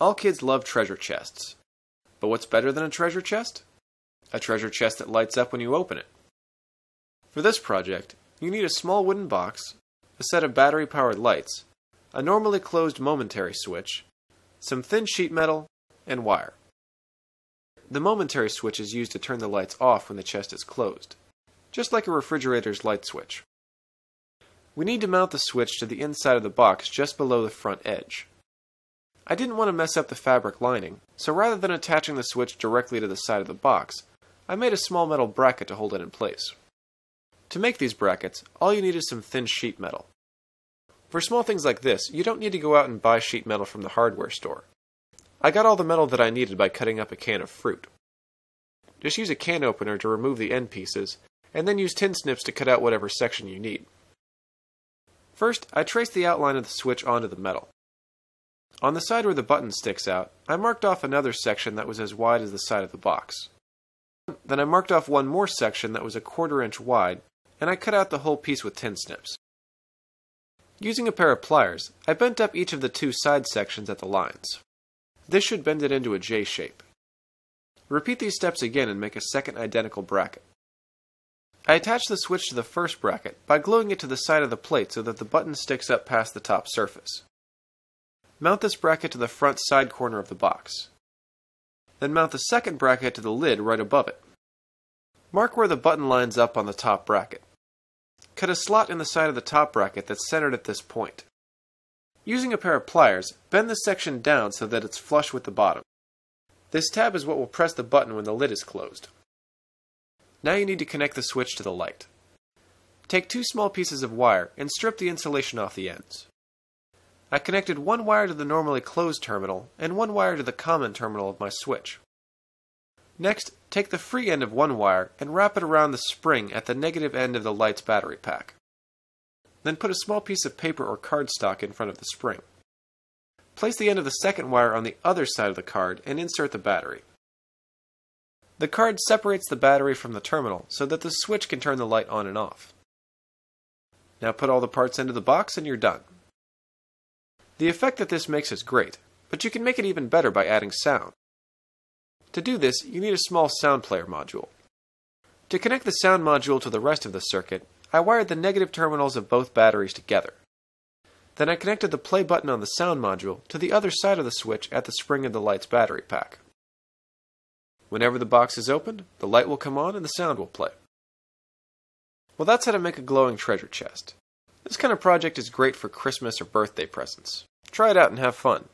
All kids love treasure chests. But what's better than a treasure chest? A treasure chest that lights up when you open it. For this project, you need a small wooden box, a set of battery powered lights, a normally closed momentary switch, some thin sheet metal, and wire. The momentary switch is used to turn the lights off when the chest is closed, just like a refrigerator's light switch. We need to mount the switch to the inside of the box just below the front edge. I didn't want to mess up the fabric lining, so rather than attaching the switch directly to the side of the box, I made a small metal bracket to hold it in place. To make these brackets, all you need is some thin sheet metal. For small things like this, you don't need to go out and buy sheet metal from the hardware store. I got all the metal that I needed by cutting up a can of fruit. Just use a can opener to remove the end pieces, and then use tin snips to cut out whatever section you need. First, I traced the outline of the switch onto the metal. On the side where the button sticks out, I marked off another section that was as wide as the side of the box. Then I marked off one more section that was a quarter inch wide, and I cut out the whole piece with tin snips. Using a pair of pliers, I bent up each of the two side sections at the lines. This should bend it into a J shape. Repeat these steps again and make a second identical bracket. I attach the switch to the first bracket by gluing it to the side of the plate so that the button sticks up past the top surface. Mount this bracket to the front side corner of the box. Then mount the second bracket to the lid right above it. Mark where the button lines up on the top bracket. Cut a slot in the side of the top bracket that's centered at this point. Using a pair of pliers, bend the section down so that it's flush with the bottom. This tab is what will press the button when the lid is closed. Now you need to connect the switch to the light. Take two small pieces of wire and strip the insulation off the ends. I connected one wire to the normally closed terminal and one wire to the common terminal of my switch. Next, take the free end of one wire and wrap it around the spring at the negative end of the light's battery pack. Then put a small piece of paper or cardstock in front of the spring. Place the end of the second wire on the other side of the card and insert the battery. The card separates the battery from the terminal so that the switch can turn the light on and off. Now put all the parts into the box and you're done. The effect that this makes is great, but you can make it even better by adding sound. To do this, you need a small sound player module. To connect the sound module to the rest of the circuit, I wired the negative terminals of both batteries together. Then I connected the play button on the sound module to the other side of the switch at the spring of the light's battery pack. Whenever the box is opened, the light will come on and the sound will play. Well, that's how to make a glowing treasure chest. This kind of project is great for Christmas or birthday presents. Try it out and have fun.